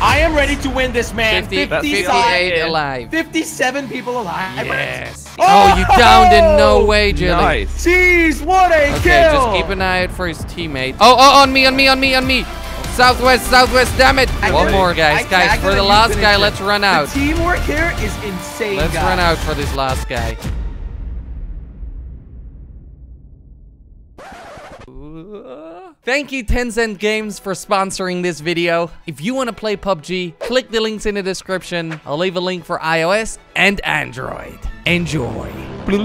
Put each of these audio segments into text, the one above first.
I am ready to win this, man. 50, 50 58 side, alive. 57 people alive. Yes. Oh! Oh, you downed in no oh, way, Jilly. Nice. Jeez, what a Okay, kill. just keep an eye out for his teammate. Oh, oh, on me, on me, on me, on me. Southwest, southwest, damn it. I One more, guys. I- guys, I for the last guy, in- let's run out. The teamwork here is insane, Let's guys. run out for this last guy. Thank you Tencent Games for sponsoring this video. If you want to play PUBG, click the links in the description. I'll leave a link for iOS and Android. Enjoy. Hey,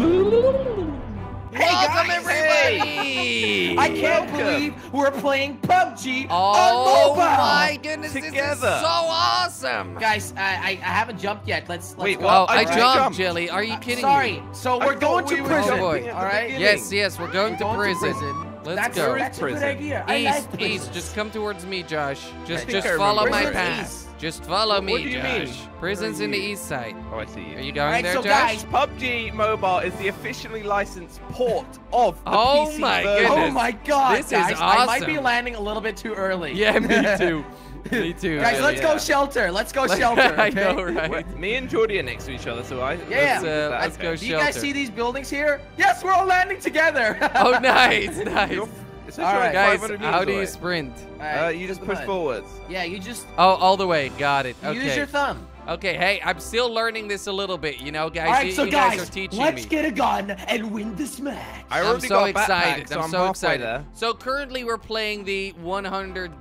Welcome guys. everybody! I can't Welcome. believe we're playing PUBG Oh on mobile. my goodness, this is so awesome! Guys, I, I I haven't jumped yet. Let's let's Wait, go. well, Oh, I I jumped, jumped. Jelly. Are you Uh, kidding Sorry. me? Sorry, so we're going to we prison. jumping at All the right. beginning. Yes, yes, we're going We're to going prison. to prison. Let's that's go. A, that's a good Prison. idea. I East, like east, just come towards me, Josh. Just, just follow my path. East. Just follow me, What do you Josh. mean? Prison's Where in the east side. Oh, I see you. Are you going Alright, there, so Josh? guys- PUBG Mobile is the officially licensed port of the Oh PC my version. goodness. Oh my god, This is guys! I might be landing a little bit too early. yeah, me too. me too. Guys, Jelly. let's Yeah. go shelter. Let's go shelter. I know, right? Wait, Me and Jordi are next to each other, so I. Yeah. Let's, uh, that, let's okay. go Do you guys see these buildings here? Yes, we're all landing together. Oh, nice, nice. You're- it says All you're right. Guys, how meters do you sprint? Alright, Uh, you just push forwards. Yeah, you just Oh, all the way. Got it. Okay. use your thumb. Okay, hey, I'm still learning this a little bit, you know, guys. All right, you, so you guys, guys, are teaching let's me. get a gun and win this match. I I'm so got a backpack, excited. so I'm I'm so excited. there. So currently we're playing the 100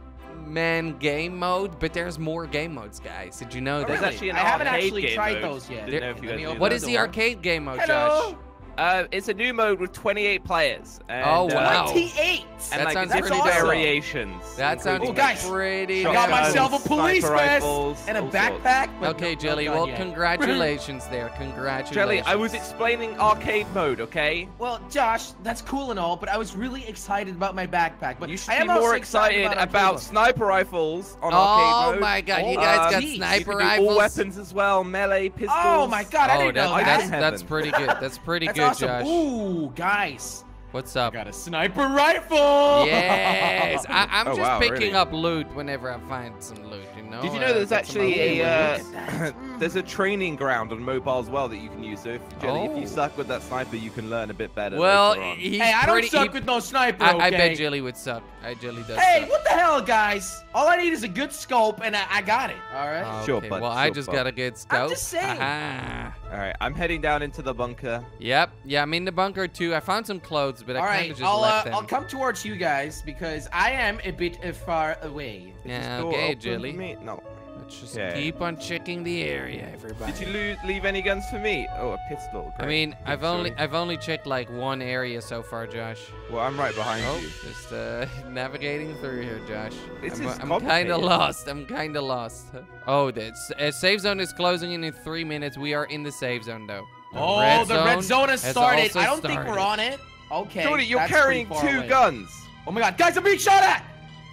man game mode, but there's more game modes, guys. Did you know There's that? actually an I haven't actually tried mode. those yet. Didn't know if you Let guys me knew open What that. is the the arcade game mode, Hello. Josh? Uh, it's a new mode with 28 players. And, Oh, uh, wow. 28. And That like sounds different pretty awesome. variations. That sounds including, Oh, guys, pretty I got myself a police vest and a backpack. Okay, no- Jelly, no well, yet. congratulations there. Congratulations. Jelly, I was explaining arcade mode, okay? Well, Josh, that's cool and all, but I was really excited about my backpack. But You should I be am also more excited our about sniper rifles on Oh arcade mode. Oh my god, you Oh, guys uh, got geez. Sniper you can do rifles. all weapons as well, melee, pistols. Oh my god, I oh, didn't that, know that's, that. that's pretty good. That's pretty That's good, awesome. Josh. Ooh, guys, What's I up? got a sniper rifle. Yes, I, I'm Oh, just wow, picking really? up loot whenever I find some loot. You know. Did you Uh, know there's actually a uh, there's a training ground on mobile as well that you can use. So if Jelly, if Oh. you suck with that sniper, you can learn a bit better. Well, he's hey, I don't pretty. suck he- with no sniper. I, I bet Jelly would suck. I Jelly does. Hey, suck. what the hell, guys? All I need is a good scope, and I, I got it. All right. Oh, Sure, okay. bud, Well, I just bud. got a good scope. I'm just saying. Aha. All right, I'm heading down into the bunker. Yep. Yeah, I'm in the bunker too. I found some clothes, but I kind right, of just I'll left uh, them. I'll come towards you guys because I am a bit uh, far away. Is Yeah, okay, Jelly. No. Let's just Yeah. keep on checking the area, everybody. Did you lose, leave any guns for me? Oh, a pistol. I mean, I've only. I've only checked like one area so far, Josh. Well, I'm right behind Oh, you. just uh, navigating through here, Josh. This I'm, is I'm kind of lost. I'm kind of lost. Oh, the s- uh, save zone is closing in in three minutes. We are in the save zone though. The Oh, red the red zone has has started. also I don't think we're on it. Okay. Jordi, you're carrying two away. guns. Oh my god, guys, I'm being shot at!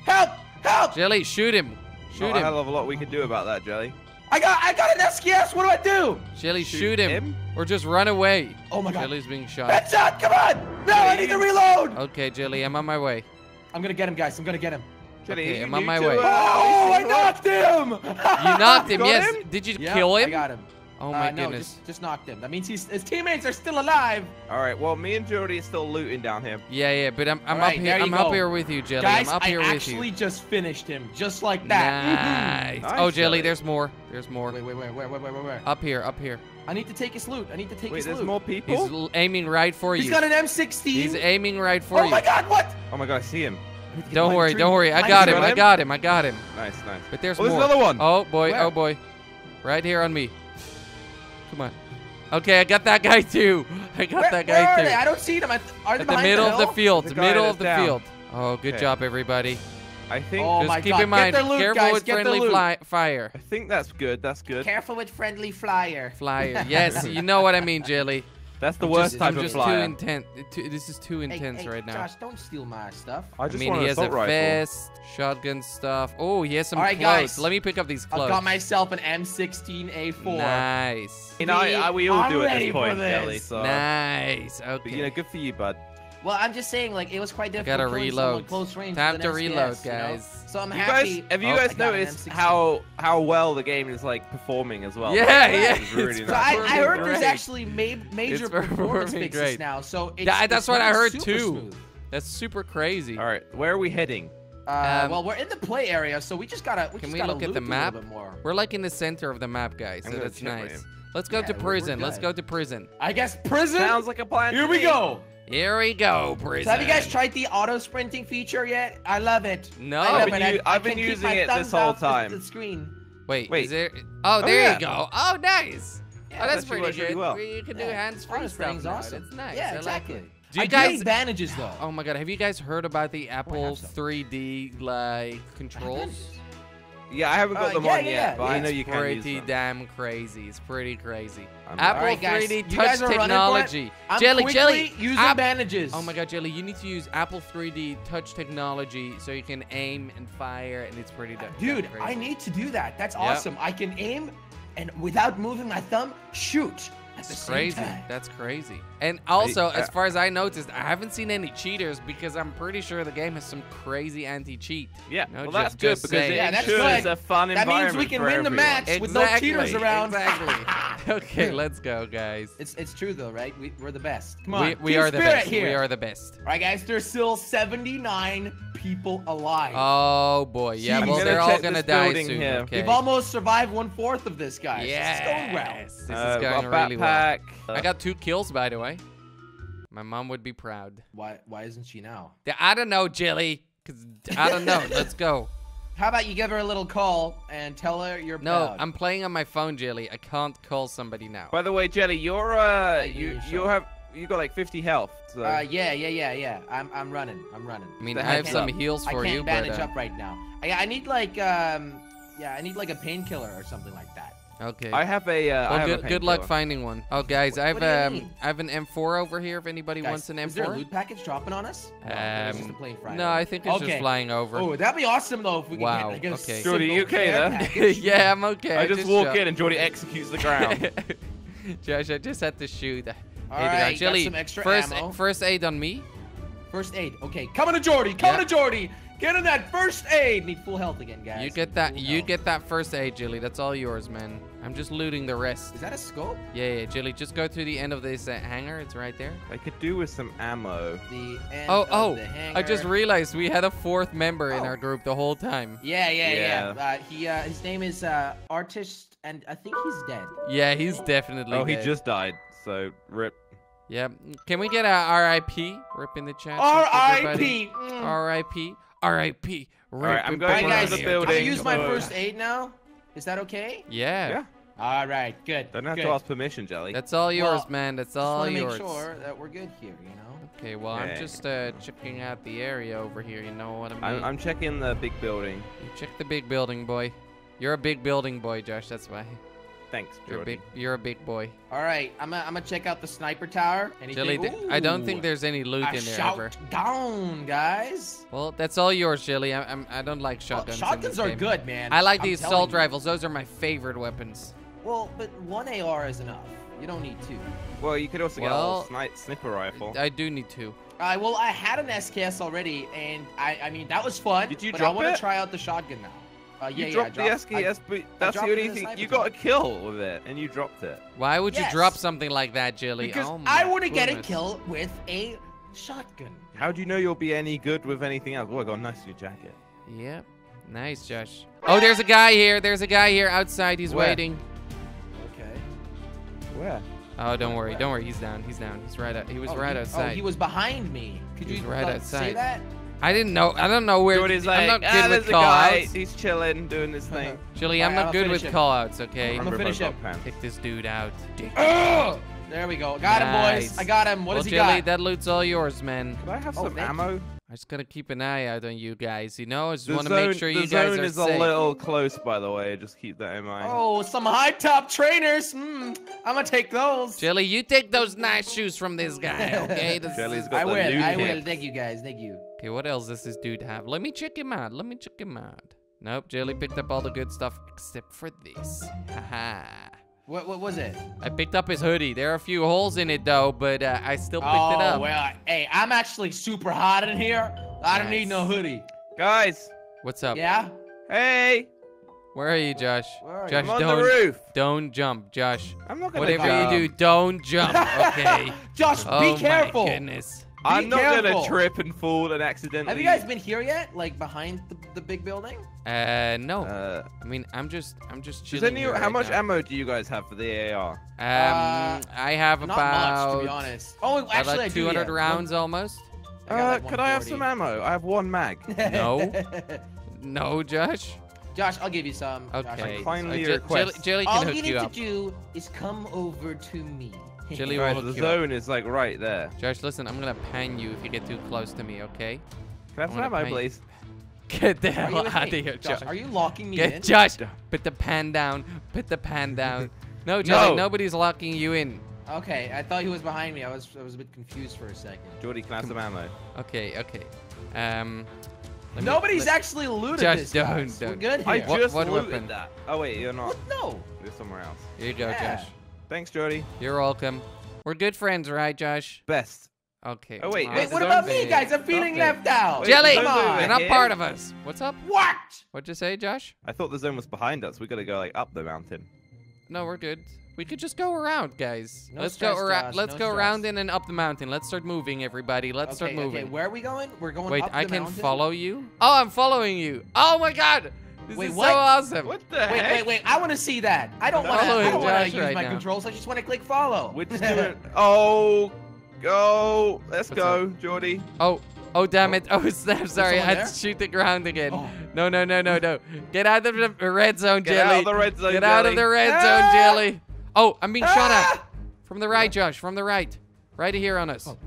Help! Help! Jelly, shoot him. Shoot Not a hell of a lot we can do about that, Jelly. I got I got an SKS. What do I do? Jelly, Shoot shoot him. him? Or just run away. Oh my god. Jelly's being shot. Headshot! Come on! No, I need to reload. Okay, Jelly, I'm on my way. I'm gonna get him, guys. I'm gonna get him. Jelly, Okay, I'm on my way. uh, Oh, I knocked him! You knocked him, Got yes. him? Did you Yeah, kill I got him. Oh my uh, no, goodness. just, just knocked him. That means he's, his teammates are still alive. All right, well, me and Jordi are still looting down here. Yeah, yeah, but I'm I'm Alright, up here. I'm up here with you, Jelly. Guys, I'm up I here with actually just finished him, just like that. Nice. Nice, Oh, Jelly, Jelly. there's more. There's more. Wait, wait, wait, wait, wait, wait, wait, wait. Up here, up here. I need to take his loot. I need to take Wait, his there's loot. more He's people? l- aiming right for He's you. got an M16. He's aiming right for oh you. Oh my god, what? Oh my god, I see him. I need to get Don't worry, don't worry. I got him. I got him. I got him. Nice, nice. But there's Oh, there's more. another one. Oh boy, Where? oh boy. Right here on me. Come on. Okay, I got that guy too. I got Where, that where guy are too. they? I don't see them. At, are they At the behind middle of the field. The middle of the down. field. Oh, good Okay. job, everybody. I think Oh Just my keep God, in get mind, their loot, careful guys, with get their friendly loot. fly fire. I think that's good. That's good. Careful with friendly flyer. Flyer. Yes, you know what I mean, Jelly. That's the I'm worst just, type I'm of just too flyer. intense. This is too intense hey, right now. Josh, don't steal my stuff. I I mean, want he has a assault rifle. vest, shotgun stuff. Oh, he has some All right, clothes. guys. Let me pick up these clothes. I've got myself an M16A4. Nice. You know, I, I, we all I'm do at ready this point, this. Jelly. So, Nice. but you know, Okay. good for you, bud. Well, I'm just saying, like, it was quite difficult. Gotta reload. Close range Time with to an reload, guys. you know? Guys. So I'm You happy. guys, have you Oh, guys I got an noticed how how well the game is like performing as well? Yeah, yeah. It's really it's So I, I heard performing there's actually ma- major It's performance performing fixes great. now. So it's, That- it's that's what I heard too. smooth. That's super crazy. All right, where are we heading? Uh, Um, well, we're in the play area, so we just gotta. We Can just we gotta look at the map? more. We're like in the center of the map, guys, so that's nice. Let's go Yeah, to we're- we're prison. Let's go to prison. I guess prison. Sounds like a plan. Here to we me. go. Here we go, prison. So have you guys tried the auto sprinting feature yet? I love it. No. I I've been it. I- u- I I've been using it this whole off the- time. The screen. Wait, Wait. is there? Oh, Oh, there yeah. you go. Oh, nice. Yeah, oh, that's pretty good. really well. You can do Yeah, hands-free auto stuff sprinting's now. awesome. It's nice. Yeah, I exactly. Like it. Do you you guys? guys advantages though? Oh my god, have you guys heard about the oh, Apple have some. 3D like controls? Yeah, I haven't got Uh, them yeah, on yeah, yet, yeah, but I know you can use pretty damn crazy. It's pretty crazy. I'm- Apple Alright, guys, 3D you touch guys are running for it? technology. I'm Jelly, Jelly, using App- bandages. Oh my god, Jelly, you need to use Apple 3D touch technology so you can aim and fire, and it's pretty damn Dude, crazy. I need to do that. That's Yep. awesome. I can aim and without moving my thumb, shoot at the It's same crazy. time. That's crazy. And also, I- as far as I noticed, I haven't seen any cheaters because I'm pretty sure the game has some crazy anti-cheat. Yeah, No, well ju- that's good because saying. it Yeah, that's ensures good. a fun environment. That means we can for win the everyone. match with no cheaters around. Exactly. okay, let's go, guys. It's it's true though, right? We, we're the best. Come on, we team are the best. Here. We are the best. All right, guys. There's still 79 people alive. Oh boy, yeah. I'm Well, gonna they're all gonna die soon. Okay. We've almost survived one fourth of this, guys. Yes. This is going well. This is Uh, going got really well. I got two kills, by the way. My mom would be proud. Why why isn't she now? I don't know, Jilly. Cause I don't know. Let's go. How about you give her a little call and tell her you're No, proud? I'm playing on my phone, Jilly. I can't call somebody now. By the way, Jelly, you're uh, you you you sure? have you got like 50 health. So Uh, yeah, yeah, yeah, yeah. I'm I'm running. I'm running. I mean, the I heck have is some up? heals I can't you, but bandage uh, up right now. I, I need like um yeah, I need like a painkiller or something like that. okay. I have a. Uh, I well, have good, a good luck finding one. Oh, guys, What- I've what um. I have an M4 over here. If anybody Guys, wants an M4. is there a M4. loot package dropping on us? No, just a Um, plane no. I think it's okay. just flying over. Oh, that'd be awesome though if we Wow, could get like a okay. Jordi, you okay care there? yeah, I'm okay. I just walk shot- in and Jordi executes the ground. Josh, I just had to shoot. All Hey, right, got Jelly, some extra first, ammo. first aid on me. First aid. Okay, coming to Jordi. Coming Yep. to Jordi. Get in that first aid. Need full health again, guys. You get that. Full You health. get that first aid, Jilly. That's all yours, man. I'm just looting the rest. Is that a scope? Yeah, yeah, Jilly. Just go to the end of this uh, hangar. It's right there. I could do with some ammo. The end Oh, of oh! the I just realized we had a fourth member in Oh. our group the whole time. Yeah, yeah, yeah. Yeah. Uh, he, uh, his name is uh, Artist, and I think he's dead. Yeah, he's definitely. Oh, he just died. So rip. Yeah. Can we get a RIP? Rip in the chat. please, everybody. R.I.P. R.I.P. R.I.P. Rip Alright, I'm going Alright, guys, the I'm building. gonna use my first aid now. Is that okay? Yeah. Yeah. All right, good. Don't have good. to ask permission, Jelly. That's all yours, Well, man. That's all want to yours. make sure that we're good here, you know. Okay, well, I'm just uh, checking out the area over here. You know what I mean? I'm, I'm checking the big building. You check the big building, boy. You're a big building boy, Josh. That's why. Thanks, You're a Jordi. big. You're a big boy. All right, I'm gonna I'm gonna check out the sniper tower. Anything? Jilly, th- I don't think there's any loot a in there shout ever. down, guys. Well, that's all yours, Jilly. I, I'm, I don't like Well, shotguns. in shotguns this are game. good, man. I like I'm the assault you. rifles. Those are my favorite weapons. Well, but one AR is enough. You don't need two. Well, you could also Well, get a sni- sniper rifle. I do need two. Uh, well, I had an SKS already, and I, I mean that was fun. Did you but drop I want to try out the shotgun now. Uh, yeah, you yeah, dropped I dropped, the SKS, but that's the only thing. You got a kill with it, and you dropped it. Why would you drop something like that, Jilly? because oh I want to get a goodness. kill with a shotgun. How do you know you'll be any good with anything else? Oh, I got a nice new jacket. Yep. Nice, Josh. Oh, there's a guy here. There's a guy here outside. He's Where? waiting. Okay. Where? Oh, don't worry. Don't worry. He's down. He's down. He's right out. He was oh, right he, outside. Oh, he was behind me. Could He you was right outside. say that? I didn't know. I don't know where. Jordi's like, I'm not ah, good there's with a call guy. outs. He's chilling, doing his thing. Jilly, I'm Alright, not I'll good with him. call outs, okay? I'm gonna Remember finish my him. dog. Take this dude out. Dick. There we go. Got him, boys. I got him. What well, does he Jilly, got? that loot's all yours, man. Could I have Oh, some thank ammo? I just gotta keep an eye out on you guys. You know, I just The want to zone, make sure you guys are safe. The zone is a little close, by the way. Just keep that in mind. Oh, some high top trainers. Mm, I'm gonna take those. Jilly, you take those nice shoes from this guy, okay? This Jelly's is- got I the will. I kit. will. Thank you, guys. Thank you. Okay, what else does this dude have? Let me check him out. Let me check him out. Nope, Jelly picked up all the good stuff except for this. Haha. What, what was it? I picked up his hoodie. There are a few holes in it though, but uh, I still picked oh, it up. Oh, well, hey, I'm actually super hot in here. I don't need no hoodie. Guys, What's up? Yeah? Hey, Where are you, Josh? Where are you? Josh, I'm on don't the roof. don't jump, Josh. I'm not gonna Whatever jump. you do, don't jump. Okay. Josh, oh be careful. Oh, my goodness. I'm Be not careful. gonna trip and fall and accidentally. Have you guys been here yet? Like behind the, the big building? Uh, no. Uh, I mean, I'm just, I'm just does chilling. any, here how right much now. ammo do you guys have for the AR? Um, Uh, I have Not about much, to be honest. Oh, about actually, I like do, 200 yeah. rounds almost. I Uh, like, could I have some ammo? I have one mag. No. No, Josh. Josh, I'll give you some. Josh, I'll Okay. give you Finally, Uh, a J- request. Jelly, Jelly All can you need you to do is come over to me. Chili will Guys, hook the you up. zone is like right there. Josh, listen, I'm gonna pan you if you get too close to me, okay? Can I have I some wanna ammo, paint. please? Get the Are hell you, out of here, Josh, Josh. are you locking me Get in? Josh, put the pan down. Put the pan down. No, Josh, No. nobody's locking you in. Okay, I thought he was behind me. I was I was a bit confused for a second. Jordi, can I have some ammo? Okay, okay. Um, let me- Nobody's actually looted Josh, this, don't, guys. We're don't. I here. What- just what looted weapon? that. Oh wait, you're not. What? No. You're somewhere else. Here you go, Yeah. Josh. Thanks, Jordi. You're welcome. We're good friends, right, Josh? Best. Okay. Oh, wait, wait, Wait, what about me, guys? I'm feeling Okay. left out. Wait, Jelly, Come on. you're not part of us. What's up? What? What'd you say, Josh? I thought the zone was behind us. We gotta go like up the mountain. No, we're good. We could just go around, guys. No let's stress, go around. Let's no go stress. around in and up the mountain. Let's start moving, everybody. Let's start moving. okay, where are we going? We're going Wait, up I the mountain. Wait, I can mountain? follow you. Oh, I'm following you. Oh my God, this Wait, is what? so awesome. What the Wait, heck? wait, wait. I want to see that. I don't want to. Following I don't want Josh to use right my now. controls. I just want to click follow. We're just. Oh, go. Let's What's go, Jordi. Oh, oh, damn it. Oh, snap. Sorry, I had there? to shoot the ground again. Oh. No, no, no, no, no. Get out of the red zone, Get Jelly. out of the red zone, Get out of the red Ah! zone, Jelly. Oh, I'm being shot at. Ah! From the right, Josh. From the right. Right here on us. Oh.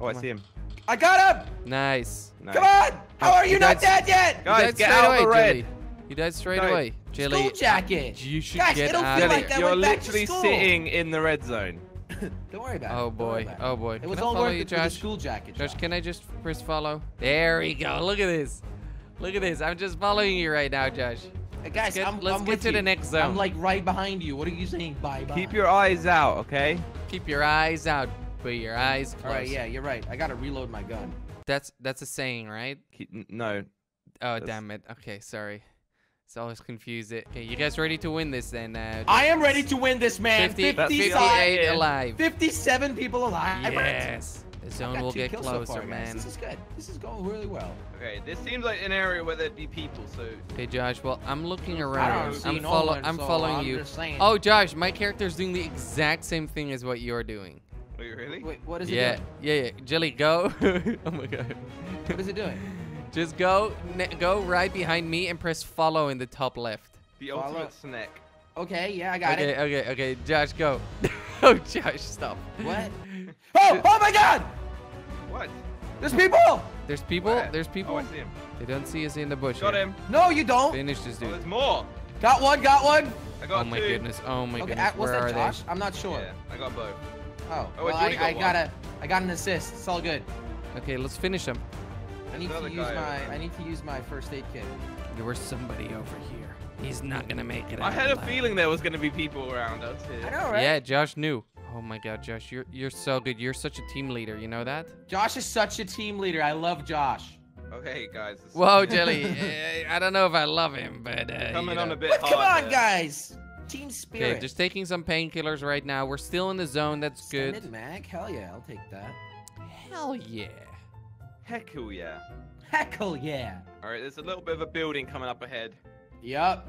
Oh, I see him. I got him. Nice. Nice. Come on. How are you You not guys- dead yet? You Guys, died get straight out away, the red. Jelly. You died straight Guys, away. Jelly. School jacket. You should Guys, get it'll out feel of like here. I You're went literally sitting in the red zone. Don't worry about it. Oh boy. it. Oh boy. It Can was I all follow worth you, it the Josh? school jacket. Josh, Josh. can I just press follow? There we go. Look at this. Look at this. I'm just following you right now, Josh. Hey, guys, get- I'm, let's I'm get with to you. the next zone. I'm like right behind you. What are you saying? Bye bye. Keep your eyes out, okay? Keep your eyes out, but your eyes closed. All right, yeah, you're right. I gotta reload my gun. That's that's a saying, right? Keep, n- no. Oh That's- damn it. Okay, sorry. It's always confuse it. Okay, you guys ready to win this then? Uh, I am ready to win this, man. 50, 58 alive. 57 people alive. Yes. The zone will get kills so closer, far, man. This is good. This is going really well. Okay, this seems like an area where there'd be people, so. Okay, Josh. Well, I'm looking I around. don't see I'm no follow. one, I'm so following I'm you. just saying. Oh, Josh, my character's doing the exact same thing as what you're doing. Wait, really? Wait, what is it Yeah, doing? yeah, yeah. Jelly, go. oh my god. What is it doing? Just go, ne- go right behind me and press follow in the top left. The Follow. ultimate snack. Okay, yeah, I got okay, it. okay, okay. Okay. Josh, go. oh, Josh, stop. What? Oh, oh my God! What? There's people! There's people. Where? There's people. Oh, I see him. They don't see us in the bush. Got yet. him. No, you don't. Finish this Oh, dude. there's more. Got one, got one. I got Oh my two. goodness. Oh my okay, goodness. Where that are Josh? I'm not sure. Yeah, I got both. Oh, Oh, well, I, Jordi got I got a, I got an assist. It's all good. Okay, let's finish him. I need to use my. I need to use my first aid kit. There was somebody over here. He's not gonna make it. I out had a alive. feeling there was gonna be people around us here. I know, right? Yeah, Josh knew. Oh my God, Josh, you're you're so good. You're such a team leader. You know that? Josh is such a team leader. I love Josh. Okay, guys. Whoa, Jelly. eh, I don't know if I love him, but uh, coming you on a bit But hard. come on, there. guys. Team spirit. Okay, just taking some painkillers right now. We're still in the zone. That's Send good. it, Mag. Hell yeah, I'll take that. Hell yeah. Heck yeah. Heckle yeah. All right, there's a little bit of a building coming up ahead. Yup.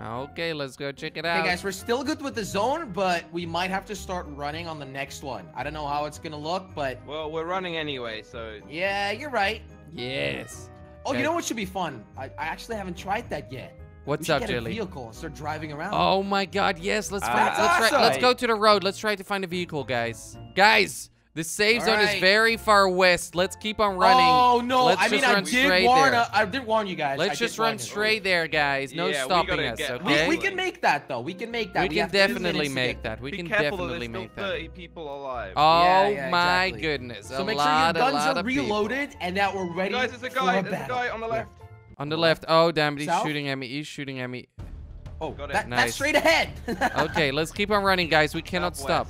Okay, let's go check it Okay, out. guys, we're still good with the zone, but we might have to start running on the next one. I don't know how it's gonna look, but Well, we're running anyway, so yeah, you're right. Yes. Oh, Okay. you know what should be fun? I, I actually haven't tried that yet. What's we should up, get a Jelly? vehicle start driving around. Oh my God! Yes, let's find. That's let's try. awesome. Let's go to the road. Let's try to find a vehicle, guys. Guys, the save All zone is very far west. Let's keep on running. Oh no! Let's I mean, just I did warn. there. uh, I did warn you guys. Let's did just run straight there, guys. No Yeah, stopping us, get- We, okay? we can make that though. We can make that. We We can definitely make that. We be can careful definitely make that. 30 people alive. Oh Yeah, yeah, my exactly. goodness! So make lot, sure your guns are of people. reloaded and that we're ready Guys, there's a guy. There's a guy on the left. On the left. Oh damn! it. He's South? shooting at me. He's shooting at me. Oh, Got it. that, Nice. that's straight ahead. Okay, let's keep on running, guys. We cannot stop.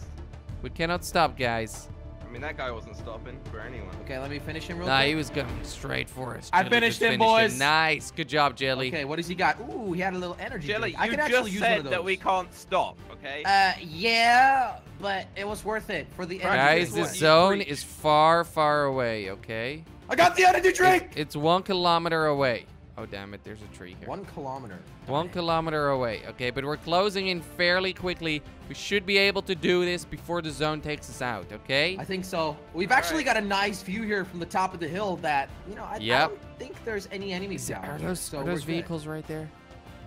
We cannot stop, guys. I mean, that guy wasn't stopping for anyone. Okay, let me finish him real Nah, quick. he was going straight for us. I finished him, finished boys. Nice. Good job, Jelly. Okay, what does he got? Ooh, he had a little energy. Jelly, drink. I you could just actually use said of that we can't stop, okay? Uh, yeah, but it was worth it for the energy. Guys, the what you zone is far, far away, okay? I got the energy drink. It's one kilometer away. Oh, damn it. There's a tree here. One kilometer. One kilometer away. Okay, but we're closing in fairly quickly. We should be able to do this before the zone takes us out, okay? I think so. We've actually got a nice view here from the top of the hill that, you know, I, I don't think there's any enemies Is there- down are those, so are we're those good. vehicles right there?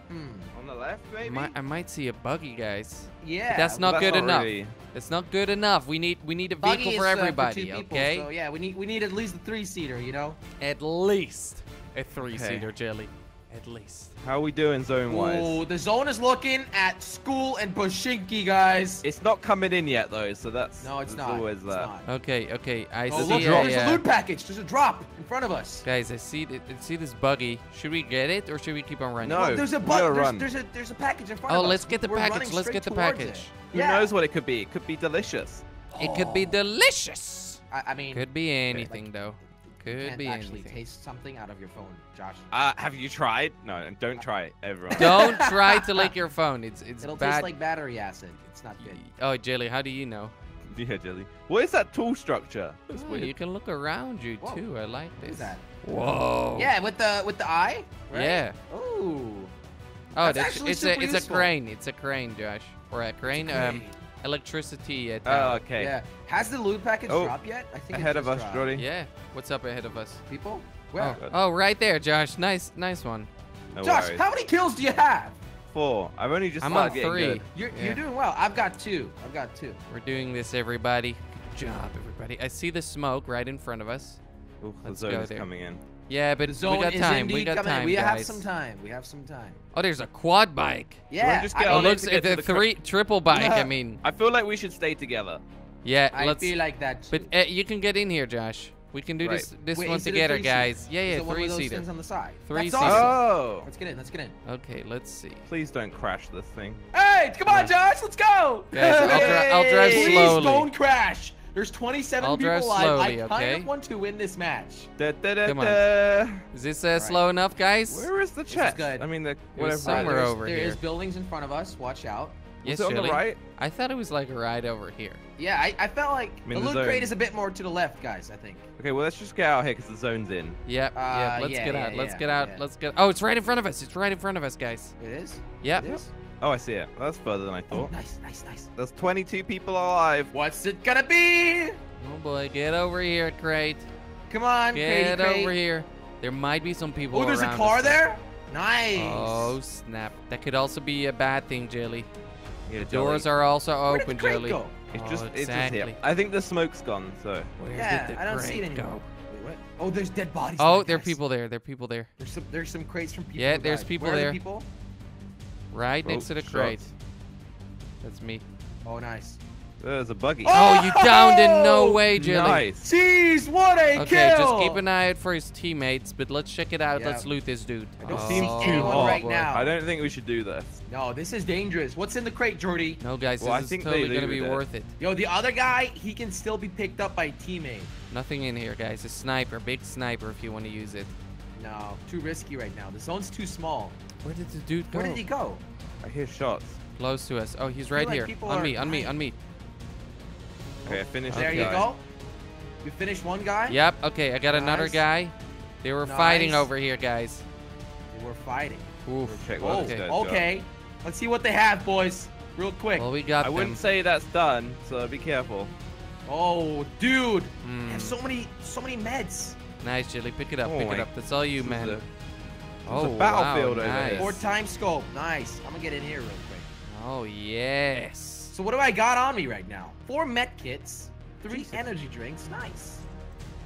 Hmm. On the left, I maybe? might, I might see a buggy, guys. Yeah. that's Well, not good enough. really- It's not good enough. We need we need a Buggy vehicle is, for uh, everybody, two people, okay? So yeah, we need we need at least a three seater, you know. At least a three-seater jelly. At least. How are we doing zone-wise? Oh, the zone is looking at school and Pochinki, guys. It's not coming in yet, though, so that's, no, it's that's not. always it's that. not. Okay, okay. I Oh, see look, a, there's a loot package. There's a drop in front of us. Guys, I see th- I see this buggy. Should we get it or should we keep on running? No. Oh, there's a we there's, there's a there's a package in front Oh, of us. Oh, let's get the We're package. Let's get the package. it. Who Yeah. knows what it could be? It could be delicious. It could be Oh. delicious. I, I mean, Could be anything though. You Could can't be actually anything. taste something out of your phone, Josh. Uh, have you tried? No, and don't try it, everyone. Don't try to lick your phone. It's it's It'll bad. taste like battery acid. It's not good. Oh, Jelly, how do you know? yeah, Jelly. What is that tool structure? That's Oh, weird. you can look around you Whoa. too. I like this. is that? Whoa. Yeah, with the with the eye. Right? Yeah. Ooh. Oh, That's that's, actually it's super a it's a useful. crane. It's a crane, Josh. Or a crane. Um, Great. electricity. Uh, Oh, okay. Yeah. Has the loot package Oh, dropped yet? I think it Ahead of just us, dropped. Jordi. Yeah. What's up ahead of us? People? Where? Oh, oh, right there, Josh. Nice, nice one. No Josh, worries. how many kills do you have? Four. I've only just I'm on three. good. You're, Yeah. you're doing well. I've got two. I've got two. We're doing this, everybody. Good job, everybody. I see the smoke right in front of us. Ooh, the Let's zone go is there. coming in. Yeah, but The zone we got time. We got coming. time, we guys. have some time. We have some time. Oh, there's a quad bike. Yeah. just I get mean, on it looks to get it's a the cra- three triple bike. I mean, I feel like we should stay together. yeah. I let's. feel like that. But uh, you can get in here, Josh. We can do Right. this this Wait, one is it a together, guys. Yeah, Is yeah, the one three with those seater. things on the side. Three That's seater. awesome. Oh! Let's get in. Let's get in. Okay, let's see. Please don't crash this thing. Hey, come on, Josh. Let's go. Guys, I'll dri- I'll drive Please don't crash. There's 27 I'll people drive alive. slowly, I kind okay? of want to win this match. Da, da, da, Come on. da. Is this uh, slow enough, guys? Where is the is chest? good. I mean, the was whatever. somewhere it is. over There here. is buildings in front of us. Watch out. Yes, Was it on the right? I thought it was like right over here. Yeah, I, I felt like I'm in the the loot crate is a bit more to the left, guys. I think. Okay, well let's just get out here because the zone's in. Yep, Uh, yep. Let's yeah, get yeah, out. Let's get out. yeah. Let's get. Oh, it's right in front of us. It's right in front of us, guys. It is. Yep. It is. Oh, I see it. That's further than I Oh, thought. nice, nice, nice. There's 22 people alive. What's it gonna be? Oh boy, get over here, crate. Come on, Get Crate, over crate. here. There might be some people. Oh, there's a car there. Nice. Oh snap! That could also be a bad thing, Jelly. Yeah, The Jelly. doors are also Where did open, the crate Jelly. go? It's Oh, just, it's just exactly. here. I think the smoke's gone, so. Where Yeah, did the I don't see it anymore. go? Wait, what? Oh, there's dead bodies. Oh, there, there are people there. There are people there. There's some. There's some crates from people. Yeah, there's died. people Where are the there. people? Right next Oh, to the shots. crate. That's me. Oh, nice. There's a buggy. Oh, you downed in no Oh, way, Jelly. Nice. Jeez, what a Okay, kill! just keep an eye out for his teammates, but let's check it out. Yeah. Let's loot this dude. I don't It see seems Oh, too anyone right boy. now. I don't think we should do this. No, this is dangerous. What's in the crate, Jordi? No, guys, Well, I this is think they totally gonna be looted it. worth it. Yo, the other guy, he can still be picked up by a teammate. Nothing in here, guys. A sniper, big sniper, if you want to use it. No, too risky right now. The zone's too small. Where did the dude go? Where did he go? I hear shots. Close to us. Oh, he's right like here. On me, on me, on me. Okay, I finished There you guy. go. You finished one guy? Yep. Okay, I got another guy. They were fighting over here, guys. We're fighting. Oof. Check Oh, okay. okay. Let's see what they have, boys. Real quick. Well, we got I them. wouldn't say that's done, so be careful. Oh, dude. Mm, They have so many, so many meds. nice, Chili. Pick it up. Oh pick it up. That's all you, This is man. A- oh, a battlefield wow, over nice. here. Or time scope. Nice. I'm gonna get in here real quick. Oh, yes. So what do I got on me right now? Four med kits, three Jesus. energy drinks. Nice.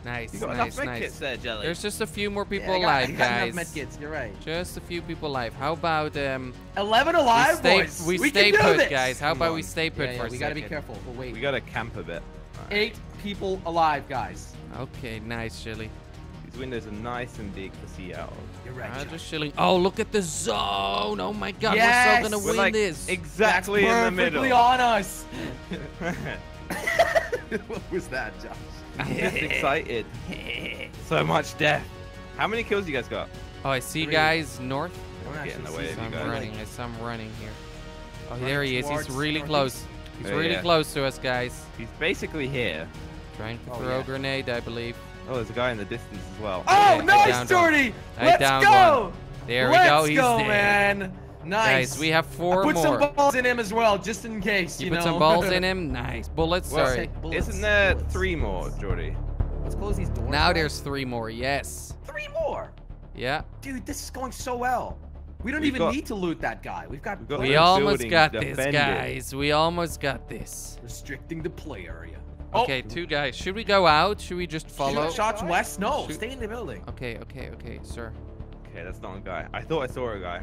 Nice, You got nice, enough nice. medkits there, Jelly. There's just a few more people Yeah, I got, I alive, got guys. enough med kits. You're right. Just a few people alive. How about um? Eleven We alive, stay, boys. we can stay do put, this. guys. How Come about on. we stay put yeah, yeah, for a we gotta be careful. But wait, We gotta camp a bit. Alright. eight people alive, guys. Okay, nice, Chili. These windows are nice and big to see out. You're right. I'm Josh. just chilling. Oh, look at the zone. Oh my God, we're Yes! so gonna We're win like this. exactly That's in the perfectly middle. on us. what was that, Josh? I'm just excited. so much death. How many kills you guys got? Oh, I see Three. guys north. I don't Get the way of So you I'm running. I saw him running here. Oh, Running there he is. He's really northeast. close. He's Oh, really yeah. close to us, guys. He's basically here. Trying to Oh, throw yeah. a grenade, I believe. Oh, there's a guy in the distance as well. Oh, I nice. Jordi! Let's go! one. There Let's we go. He's go, dead. man. Nice. Guys, we have four I put more. some balls in him as well, just in case. you You, put know? some balls in him. Nice. Bullets. Well, sorry. Bullets, Isn't there bullets. three more, Jordi? Let's close these doors. Now guys. there's three more. Yes. three more. Yeah. Dude, this is going so well. We don't We've even got- need to loot that guy. We've got, We've got We almost buildings got this, guys. We almost got this. restricting the play area. Okay, two guys. Should we go out? Should we just follow? Shoot shots west? No, Shoot. stay in the building. Okay, okay, okay, sir. Okay, that's not a guy. I thought I saw a guy.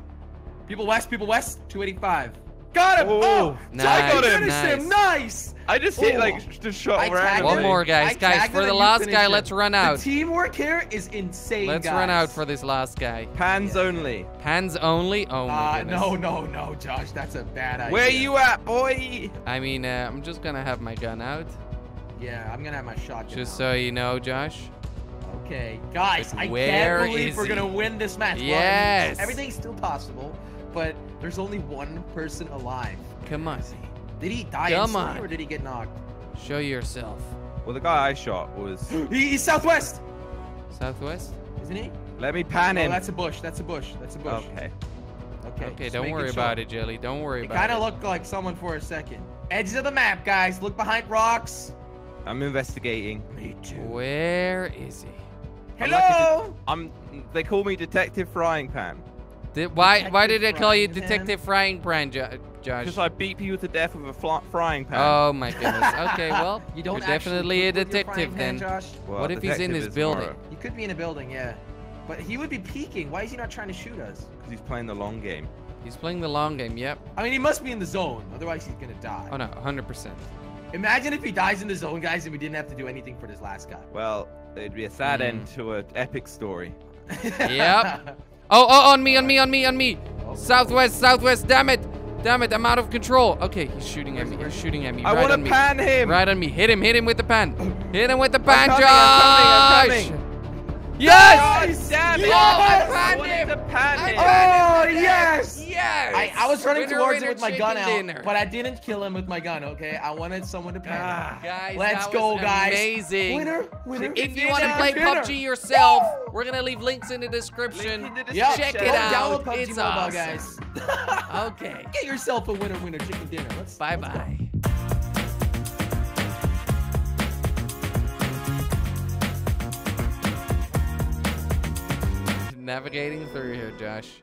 People west, people west. 285. Got him! Oh, Oh, nice, I got him! nice. him! Nice! I just hit Oh. like just shot I around. tagged One more, guys. I Guys, tagged for the last guy, him. let's run out. The teamwork here is insane, Let's guys. run out for this last guy. Pans Yeah. only. Hands only? Oh my Uh, goodness. no, no, no, Josh. That's a bad idea. Where you at, boy? I mean, uh, I'm just gonna have my gun out. Yeah, I'm gonna have my shotgun. Just out. so you know, Josh. Okay, guys, Like, I can't believe is we're he? gonna win this match. Well, I mean, Yes. everything's still possible, but there's only one person alive. Come on. Did he die Come on. or did he get knocked? Show yourself. Well, the guy I shot was. He, he's southwest, Southwest? isn't he? Let me pan Oh, him. that's a bush. That's a bush. That's a bush. Okay. Okay. Okay, don't worry sure. about it, Jelly. Don't worry about It about kind it. of looked like someone for a second. Edges of the map, guys. Look behind rocks. I'm investigating. Me too. Where is he? I'm like a Hello. I'm. They call me Detective Frying Pan Did, why why did they call you Frying Pan? Detective Frying Pan, Jo- Josh? because I beat people to death with a fly, frying pan. Oh my goodness. Okay, well, you don't you're definitely a cook with your detective frying pan, then. Josh. Well, what if he's in detective his building? tomorrow, He could be in a building, yeah. But he would be peeking. Why is he not trying to shoot us? Because he's playing the long game. He's playing the long game. Yep. I mean, he must be in the zone. Otherwise, he's gonna die. Oh no, 100%. Imagine if he dies in the zone, guys, and we didn't have to do anything for this last guy. Well, it'd be a sad Hmm. end to an epic story. Yep. Oh, oh, on me, on me, on me, on me. Oh. Southwest, southwest. Damn it. Damn it, I'm out of control. Okay, he's shooting at me. He's shooting at me. I right want on to me. pan him. Right on me. Hit him, hit him with the pan. Hit him with the pan, coming, Josh. I'm coming, I'm Yes! God damn it! Yes! I Panned wanted him! to pan him. Oh, yes! Yes! I, I was running Winner, towards winner, him with my gun out, dinner. but I didn't kill him with my gun, okay? I wanted someone to pan Ah. Guys, Let's go, guys. Amazing. Winner, winner. If you want to play Dinner. PUBG yourself, we're gonna leave links in the description. Link in the Yep. Check description. it out. PUBG It's Mobile, awesome. guys. Okay. Get yourself a winner, winner chicken dinner. Let's Bye let's go. bye. Navigating through here, Josh.